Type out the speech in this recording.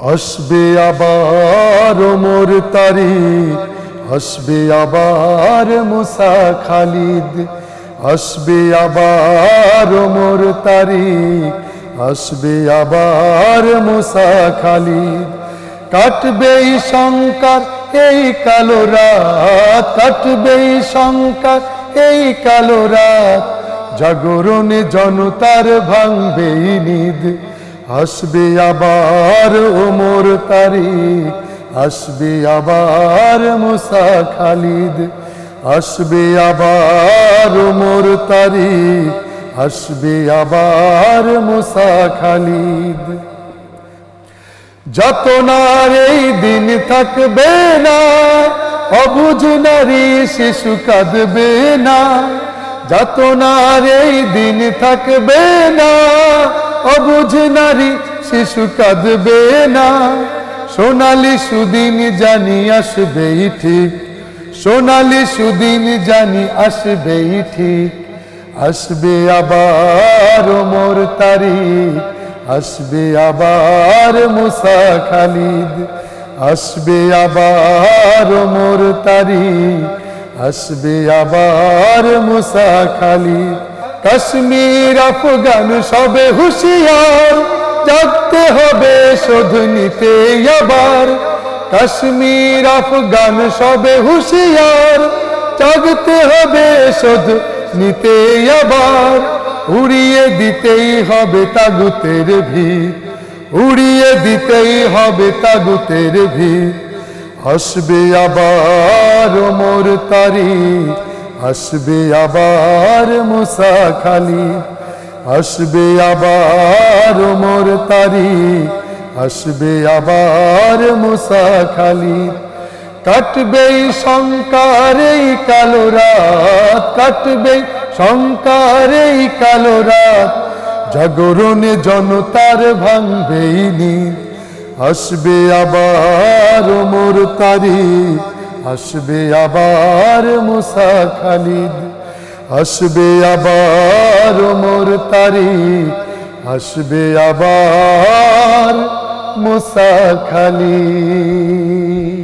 আসবে আবার মোর তারিখ আসবে আবার মুসা খালিদ, আসবে আবার মোর তারিখ আসবে আবার মুসা খালিদ। কাটবে শঙ্কার এই কালো রাত, কাটবে শঙ্কার এই কালো রাত। জাগরণে জনতার ভাঙবে নিদ আসবে আবার ওমর তারিখ, আসবে আবার মুসা খালিদ, আসবে আবার ওমর তারিখ, আসবে আবার মুসা খালিদ। যত নার এই দিন থাকবে না অবুঝ নারী শিশু কাঁদবে না। যত নার এই দিন থাকবে না অবুঝ নারী শিশু কাঁদবে না। সোনালি সুদিন জানি আসবেই ঠিক। সোনালি সুদিন জানি আসবেই ঠিক। আসবে আবার মোর তারিখ। আসবে আবার মুসা খালিদ। আসবে আবার মোর তারিখ। আসবে আবার মুসা খালিদ। কাশ্মীর, আফগান সবে হুশিয়ার। জাগতে হবে শোধ নিতে আবার। কাশ্মীর, আফগান সবে হুশিয়ার। জাগতে হবে শোধ নিতে আবার। উড়িয়ে দিতেই হবে তাগুতের ভিড়। উড়িয়ে দিতেই হবে তাগুতের ভিড়। আসবে আবার মোর তারিখ। আসবে আবার মুসা খালিদ, আসবে আবার মোর তারিখ আসবে আবার মুসা খালিদ। কাটবে শঙ্কার এই কালো রাত, কাটবে শঙ্কার এই কালো রাত। জাগরণে জনতার ভাঙবেই নি আসবে আবার মোর তারিখ আসবে আবার মুসা খালিদ আসবে আবার মোর তারিখ আসবে আবার মুসা খালিদ।